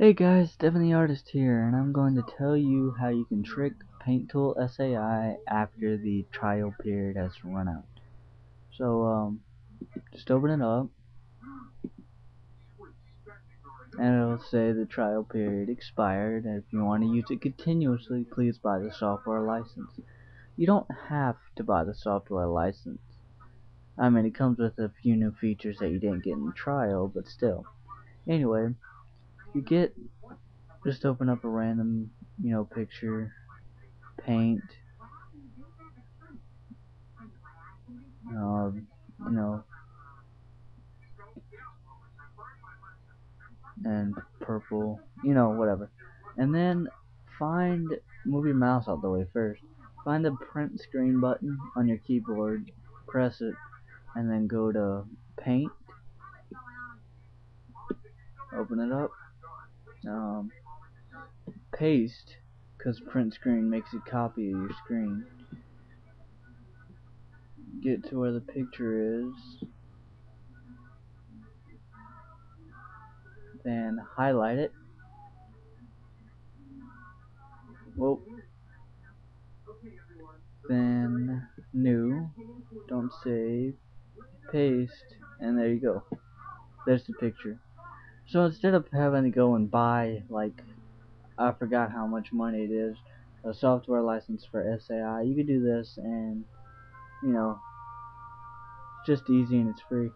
Hey guys, Devin the Artist here, and I'm going to tell you how you can trick Paint Tool SAI after the trial period has run out. So, um, just open it up, and it'll say the trial period expired, and if you want to use it continuously, please buy the software license. You don't have to buy the software license. I mean, it comes with a few new features that you didn't get in the trial, but still. Anyway, you get just open up a random you know picture paint um, you know and purple you know whatever. And then find move your mouse out the way first. Find the print screen button on your keyboard press it and then go to paint. Open it up um, paste because print screen makes a copy of your screen. Get to where the picture is. Then highlight it. Well then new. Don't save. Paste. And there you go. There's the picture so instead of having to go and buy like I forgot how much money it is a software license for SAI you could do this and you know it's just easy and it's free